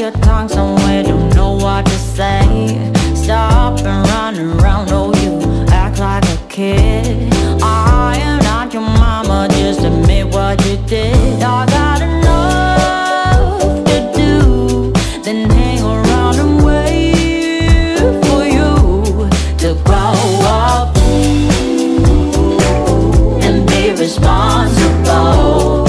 your tongue somewhere, don't know what to say. Stop and run around, oh you act like a kid. I am not your mama, just admit what you did. I got enough to do, then hang around and wait for you to grow up And be responsible.